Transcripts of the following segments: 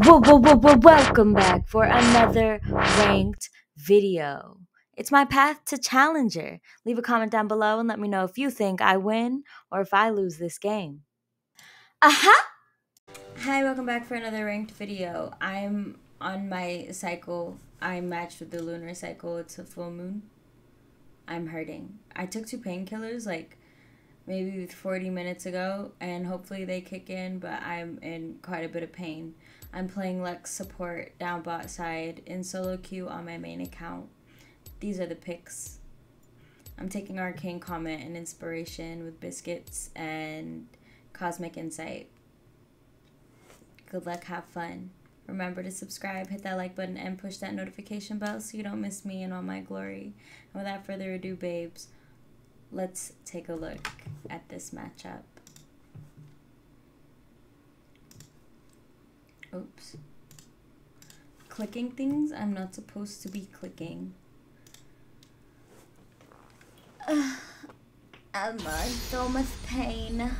Whoa, whoa, whoa, whoa, welcome back for another ranked video. It's my path to challenger. Leave a comment down below and let me know if you think I win or if I lose this game. Aha! Hi, welcome back for another ranked video. I'm on my cycle. I'm matched with the lunar cycle. It's a full moon. I'm hurting. I took two painkillers like maybe 40 minutes ago and hopefully they kick in, but I'm in quite a bit of pain. I'm playing Lux support down bot side in solo queue on my main account. These are the picks. I'm taking Arcane Comet and Inspiration with Biscuits and Cosmic Insight. Good luck, have fun. Remember to subscribe, hit that like button, and push that notification bell so you don't miss me and all my glory. And without further ado, babes, let's take a look at this matchup. Oops. Clicking things I'm not supposed to be clicking. I'm so much pain.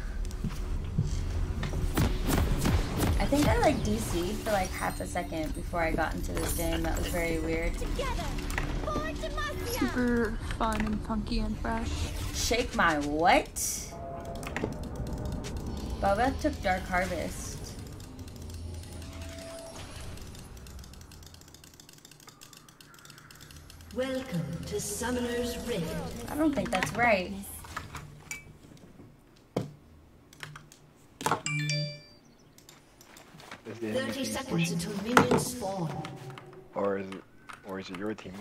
I think I like DC for like half a second before I got into this game. That was very weird. Super fun and funky and fresh. Shake my what? Boba took Dark Harvest. Welcome to Summoner's Rift. I don't think that's right. Is the enemy 30 seconds until minions spawn. Or is it, or is it your team?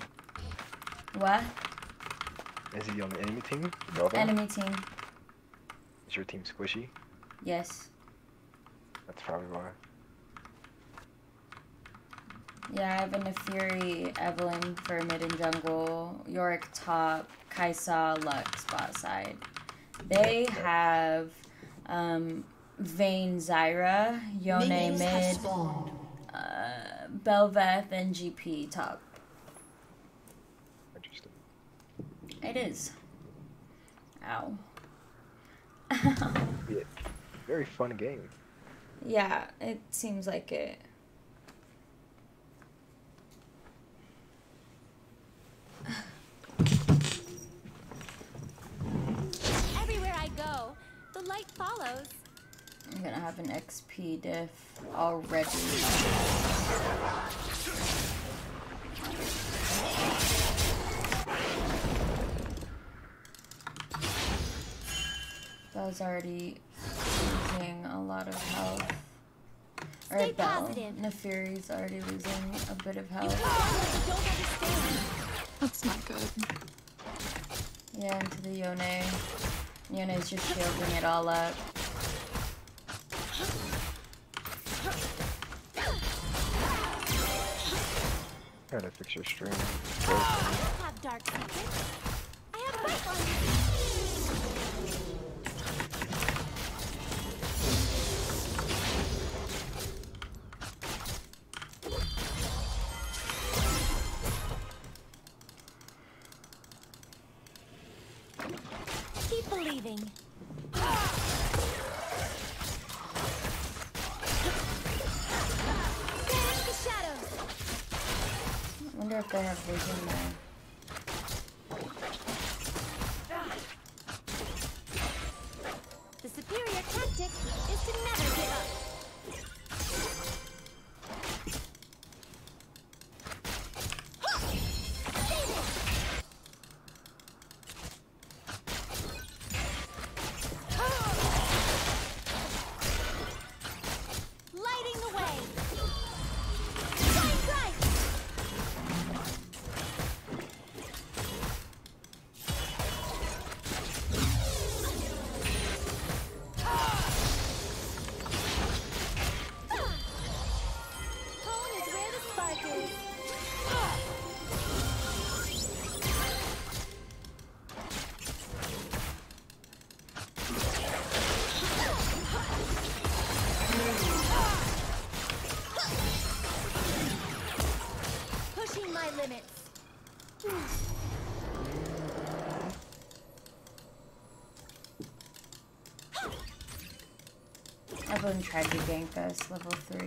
What? Is he on the enemy team? Nova? Enemy team. Is your team squishy? Yes. That's probably why. Yeah, I have a Nefiri, Evelynn for mid and jungle, Yorick top, Kaisa, Lux bot side. They have um, Vayne, Zyra, Yone Minions mid, uh, Belveth, and GP top. Interesting. It is. Ow. Be a very fun game. yeah, it seems like it. Everywhere I go, the light follows. I'm gonna have an XP diff already. That was already losing a lot of health. Or Stay Bell. positive. Nefiri's already losing a bit of health. probably don't understand. That's not good. Yeah, into the Yone. Yone's just shielding it all up. I gotta fix your stream. There. The superior tactic is to never give up. Evelynn tried to gank us, level 3,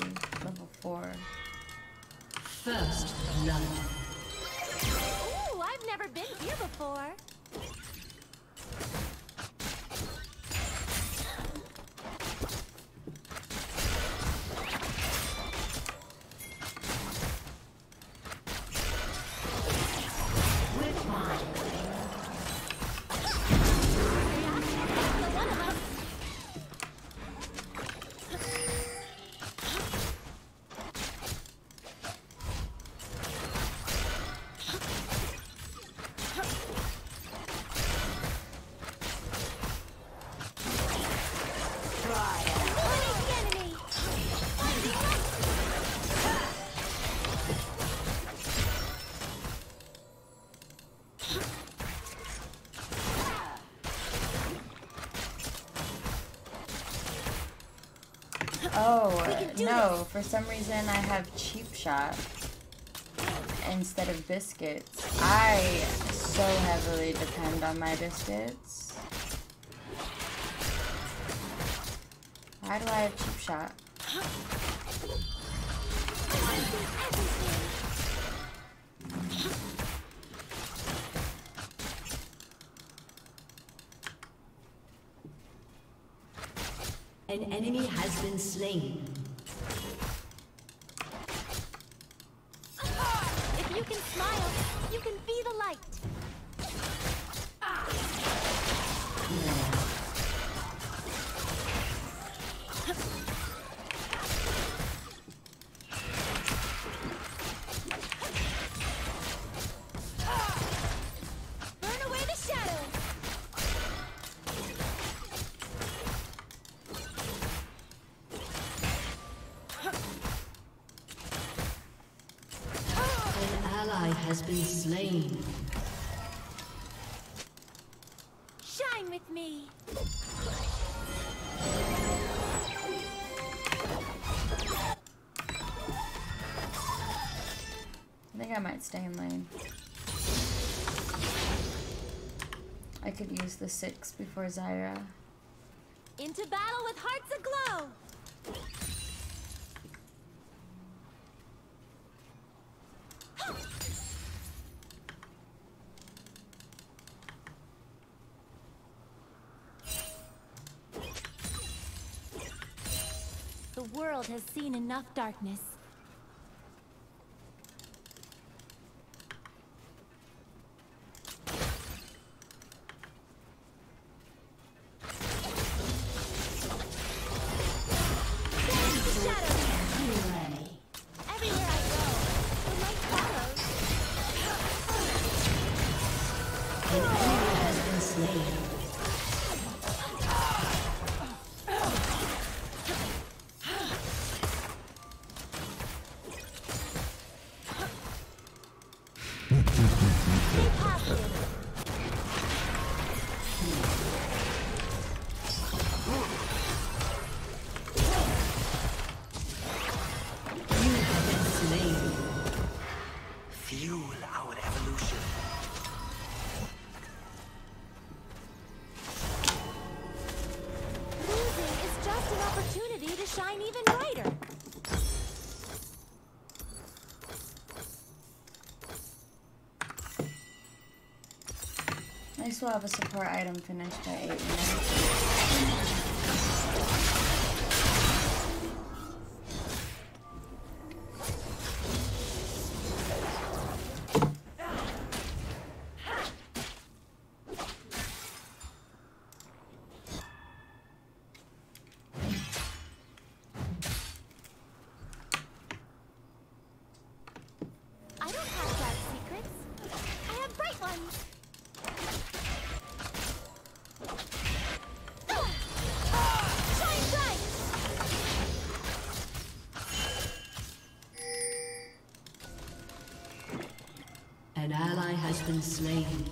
level 4. First blood. Ooh, I've never been here before. Do no, for some reason I have cheap shot instead of biscuits. I so heavily depend on my biscuits. Why do I have cheap shot? An enemy has been slain. Stay in lane. I could use the six before Zyra. Into battle with hearts aglow. The world has seen enough darkness. We'll have a support item finished by 8 minutes. Has been slain.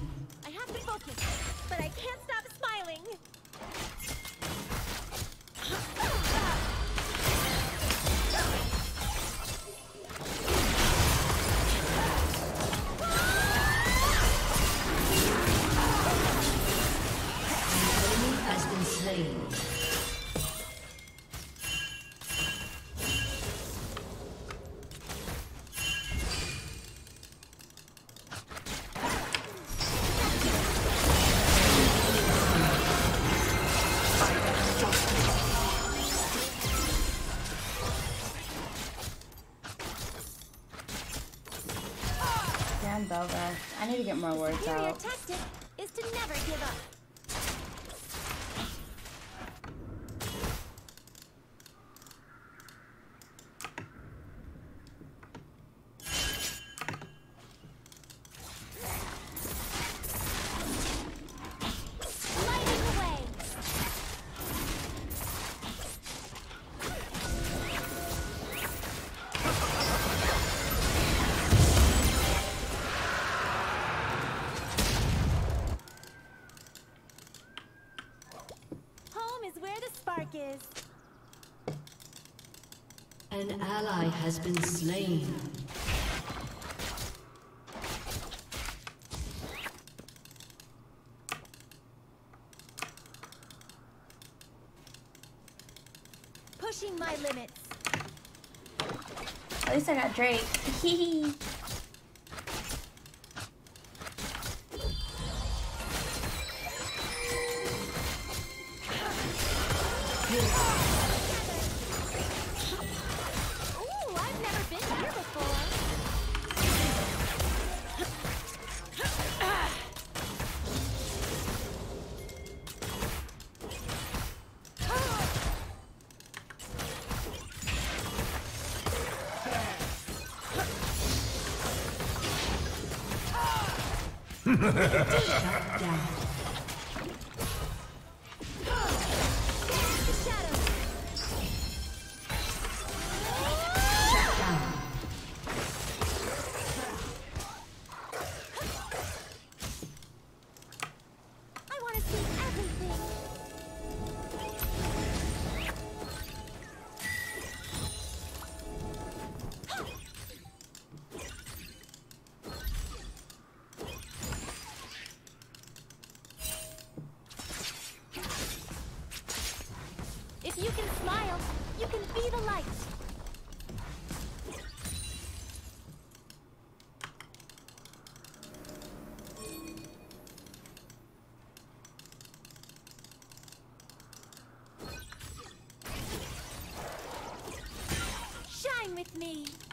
I need to get more words out. Has been slain. Pushing my limits. At least I got Drake. Hee Ooh, Indeed.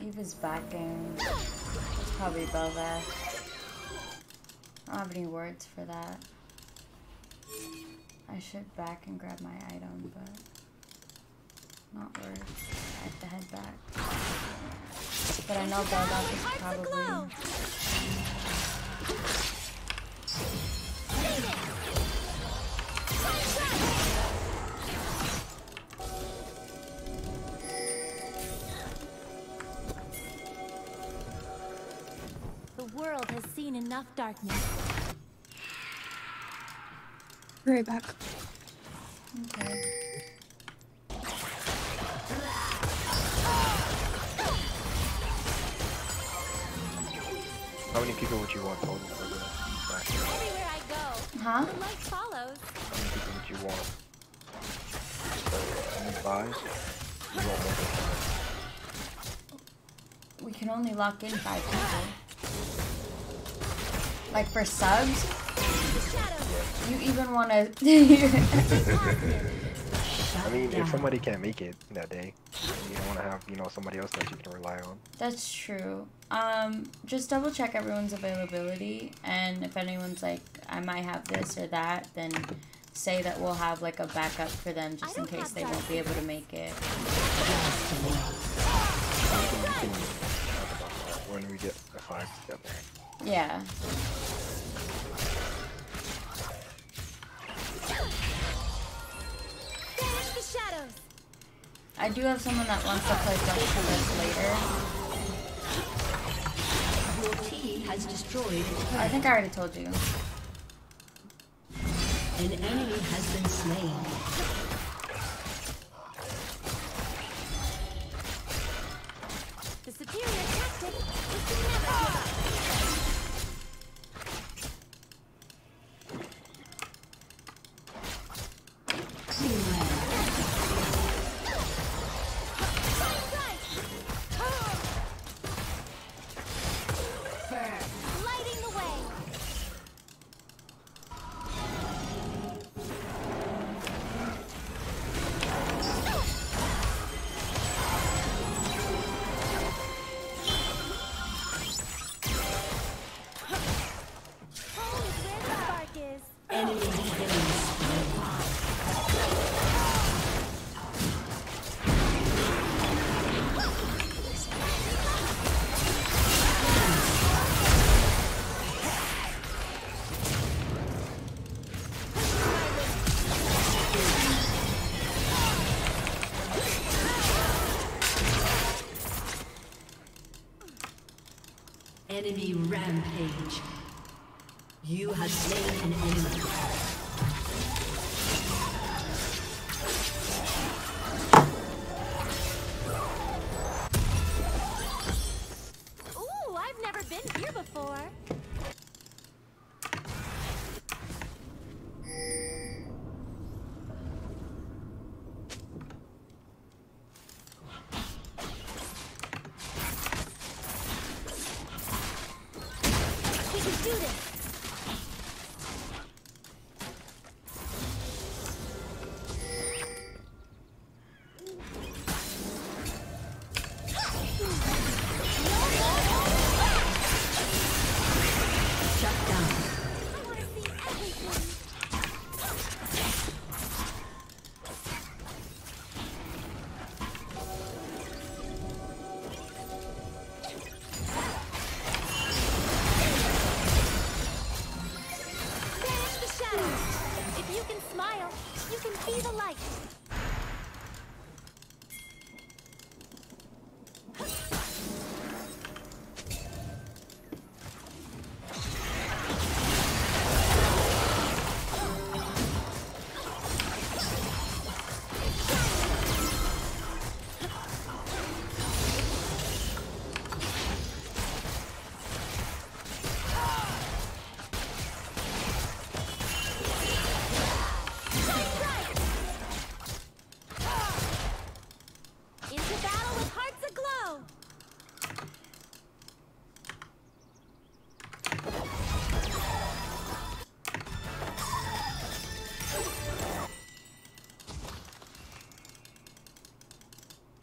Eva's backing. It's probably Belvac. I don't have any words for that. I should back and grab my item, but not words. I have to head back. But I know Belvac is probably enough darkness. Right back. okay. How many people would you want total for the match? Everywhere I go, Huh? the light follows. How many people would you want? So, how many buys? You want more than five. We can only lock in five people. Like for subs, you even want to. I mean, if somebody can't make it that day, you don't want to have, you know, somebody else that you can rely on. That's true. Um, just double check everyone's availability, and if anyone's like, I might have this or that, then say that we'll have like a backup for them just in case they won't be able to make it. We can, we can talk about that when we get the five together. Yeah. Banish the shadows. I do have someone that wants to play this later. Your team has destroyed I think I already told you. An enemy has been slain. Enemy rampage. You have slain an enemy.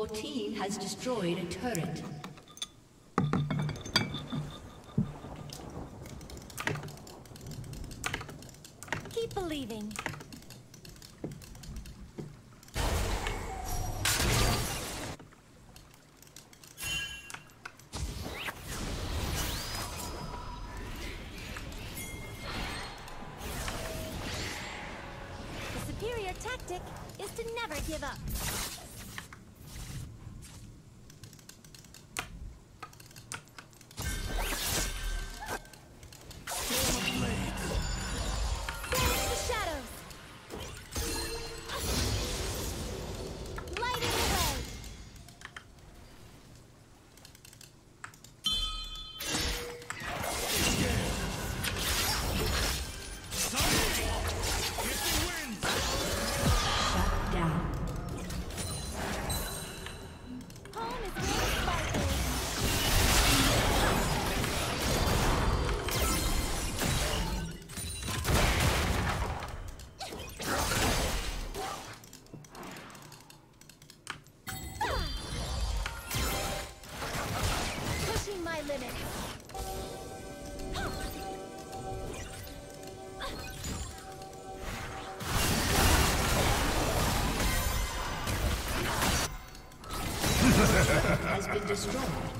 Your team has destroyed a turret. Keep believing. The superior tactic is to never give up. has been destroyed.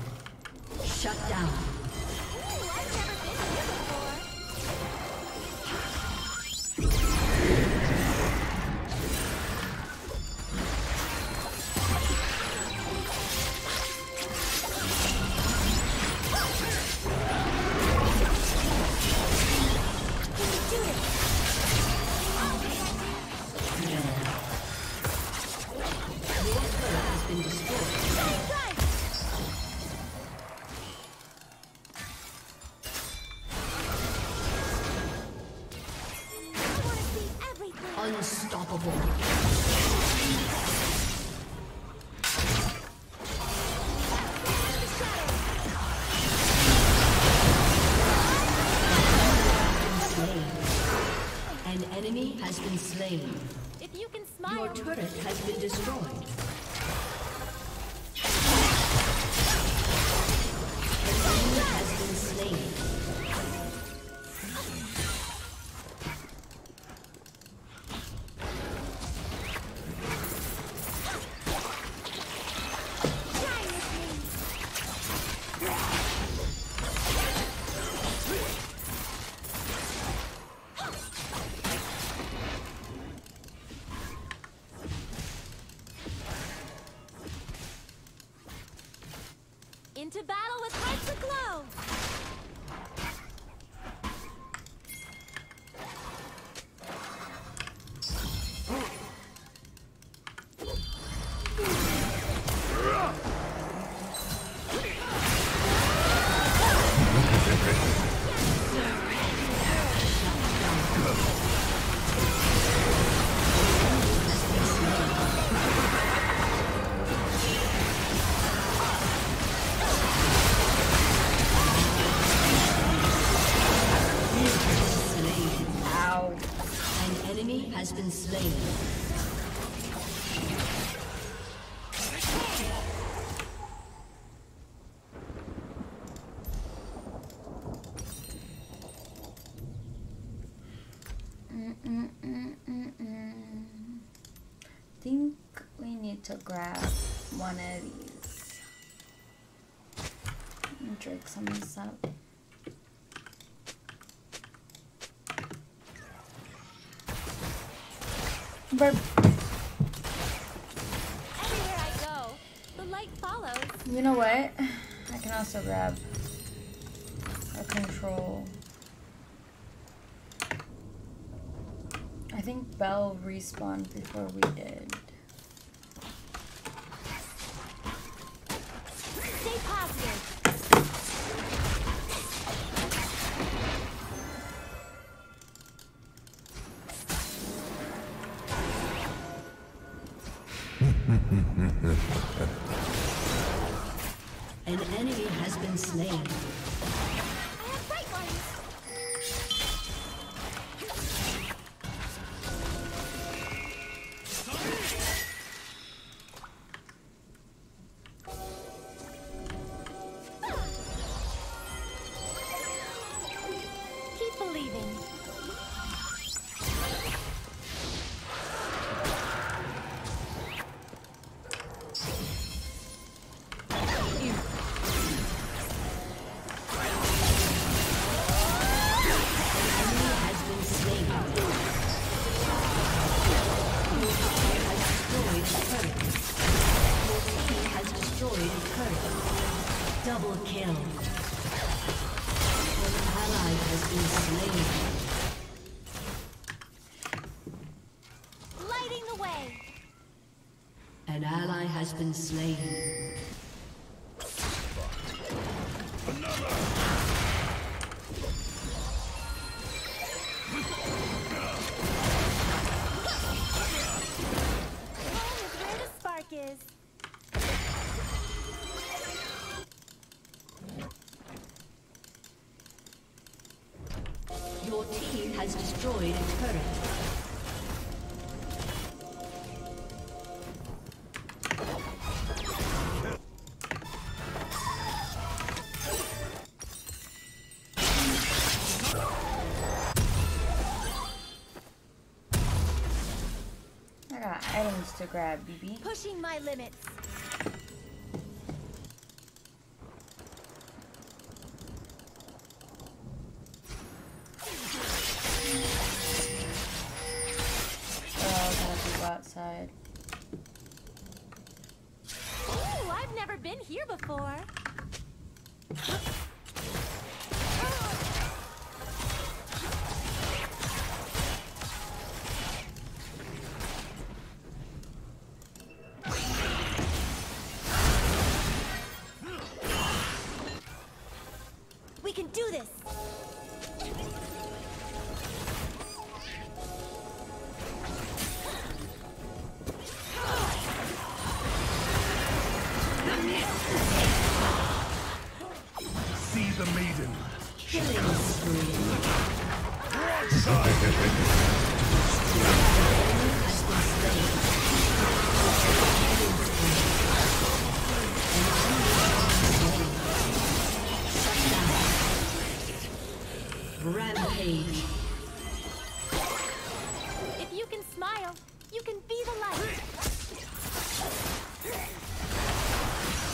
Mm, mm, mm, mm think we need to grab one of these and drink some of this up. Burp. Everywhere I go, the light follows. You know what? I can also grab a control. Bell respawned before we did. has destroyed a turret. I got items to grab, BB. Pushing my limits.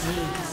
Can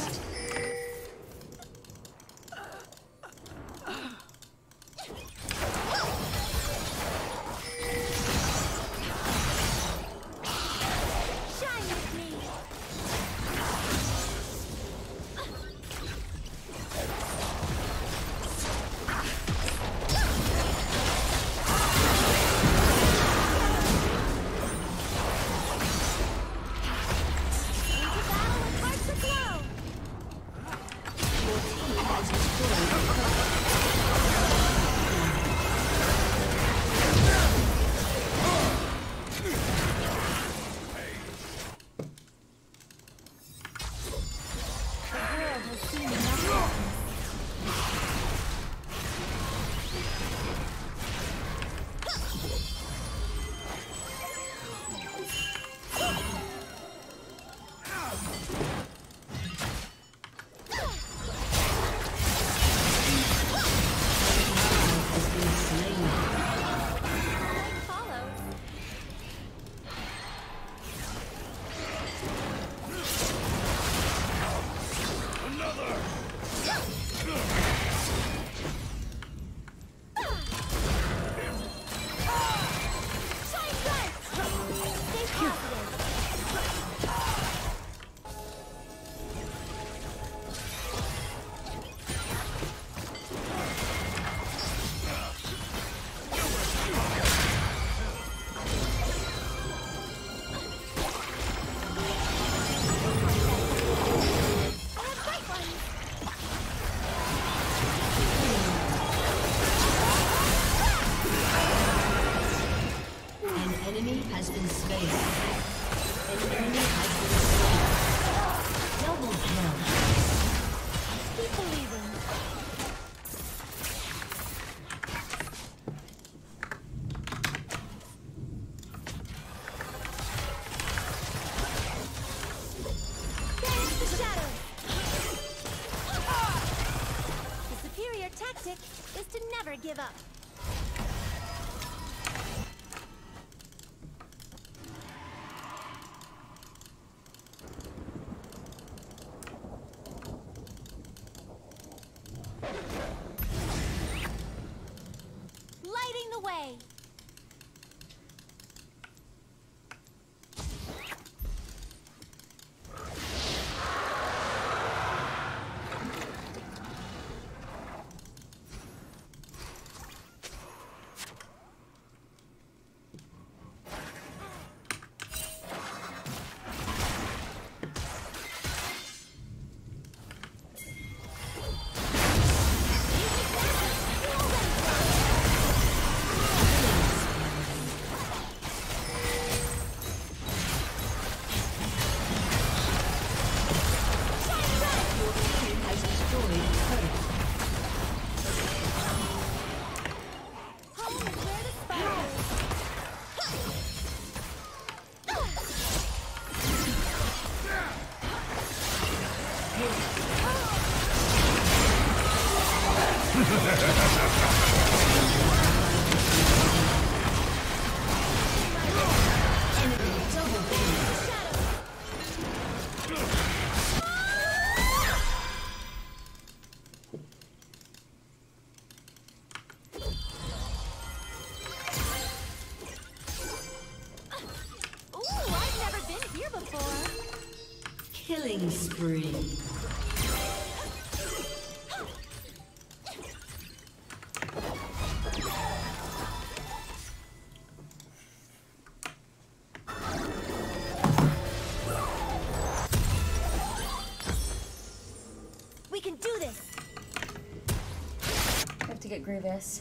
Grievous.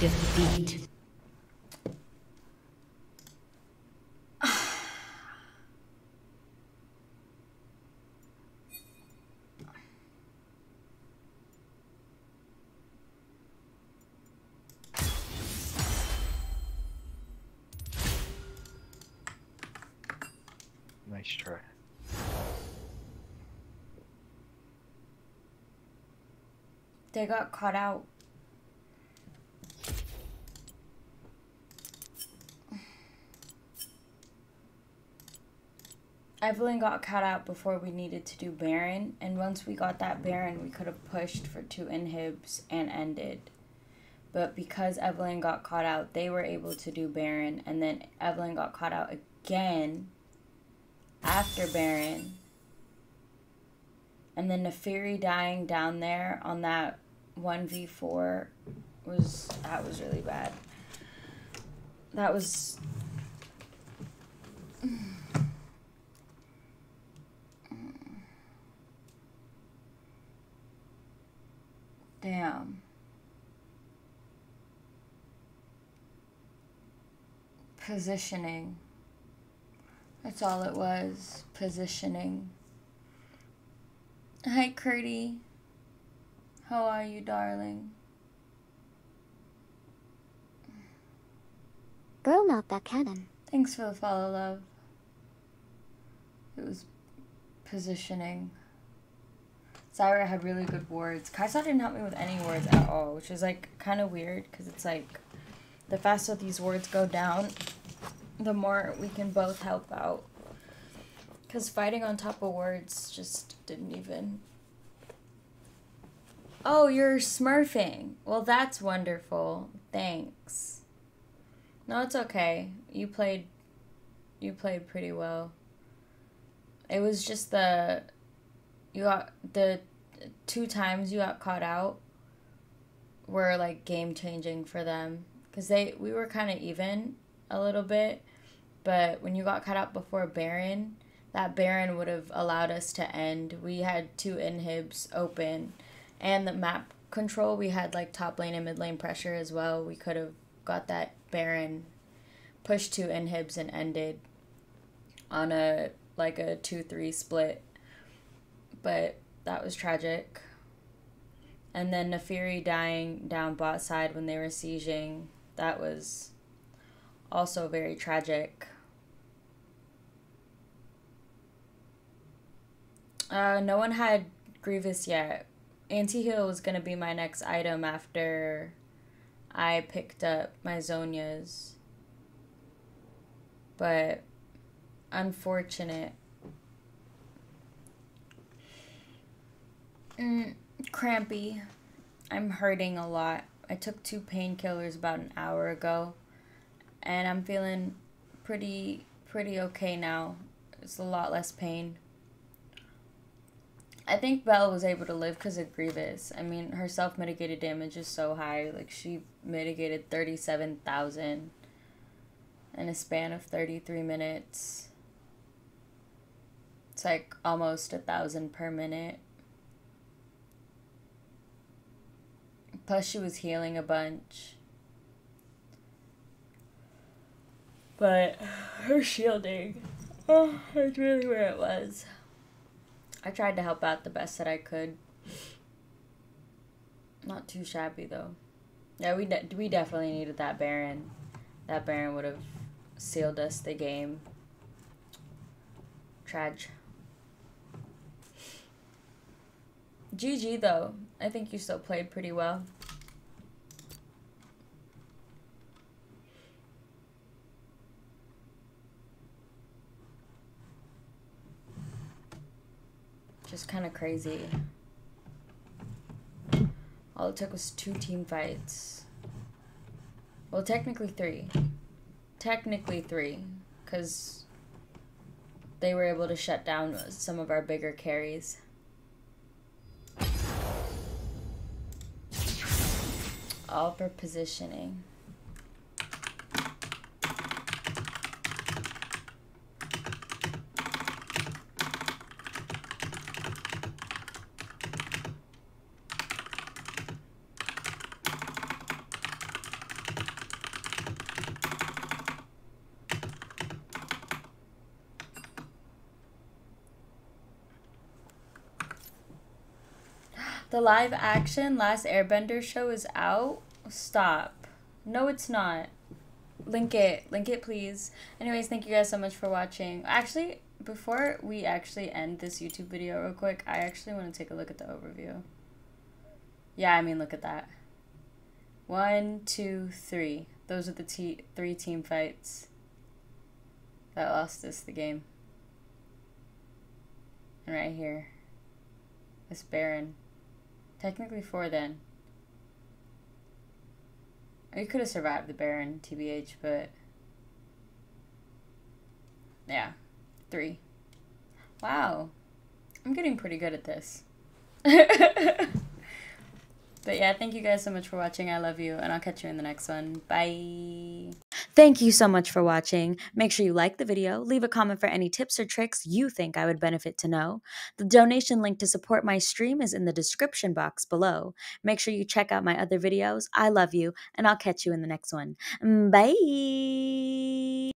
Defeat. Nice try. They got caught out. Evelynn got caught out before we needed to do Baron, and once we got that Baron, we could have pushed for two inhibs and ended. But because Evelynn got caught out, they were able to do Baron, and then Evelynn got caught out again after Baron. And then Naafiri dying down there on that 1v4 was that was really bad. That was Damn. Positioning. That's all it was. Positioning. Hi, Curdy. How are you, darling? Girl, not that cannon. Thanks for the follow, love. It was positioning. Zyra had really good words. Kai'Sa didn't help me with any words at all, which is like kind of weird because it's like the faster these words go down, the more we can both help out. Because fighting on top of words just didn't even. Oh, you're smurfing. Well, that's wonderful. Thanks. No, it's okay. You played you played pretty well. It was just the you got the two times you got caught out were like game changing for them cuz they we were kind of even a little bit, but when you got caught out before Baron, that Baron would have allowed us to end. We had two inhibs open and the map control, we had like top lane and mid lane pressure as well. We could have got that Baron pushed two inhibs and ended on a like a 2-3 split. But that was tragic. And then Naafiri dying down bot side when they were sieging, that was also very tragic. Uh, no one had Grievous yet. Anti-heal was gonna be my next item after I picked up my Zhonya's. But unfortunate. Mm, crampy. I'm hurting a lot. I took two painkillers about an hour ago. and I'm feeling pretty pretty okay now. It's a lot less pain. I think Belle was able to live because of Grievous. I mean, her self mitigated damage is so high. Like, she mitigated 37,000 in a span of 33 minutes. It's like almost a thousand per minute. Plus, she was healing a bunch. But her shielding, oh, that's really where it was. I tried to help out the best that I could. Not too shabby though. Yeah, we de- we definitely needed that Baron. That Baron would have sealed us the game. Trage. GG though. I think you still played pretty well. Kind of crazy. All it took was two team fights. Well, technically three. Technically three. Because they were able to shut down some of our bigger carries. All for positioning. The live action Last Airbender show is out. Stop. No, it's not. Link it. Link it, please. Anyways, thank you guys so much for watching. Actually, before we actually end this YouTube video real quick, I actually want to take a look at the overview. Yeah, I mean, look at that. One, two, three. Those are the t- three team fights that lost us the game. And right here, this Baron. Technically four then. You could have survived the Baron, TBH, but yeah, three. Wow, I'm getting pretty good at this. but yeah, thank you guys so much for watching. I love you, and I'll catch you in the next one. Bye. Thank you so much for watching. Make sure you like the video, leave a comment for any tips or tricks you think I would benefit to know. The donation link to support my stream is in the description box below. Make sure you check out my other videos. I love you, and I'll catch you in the next one. Bye.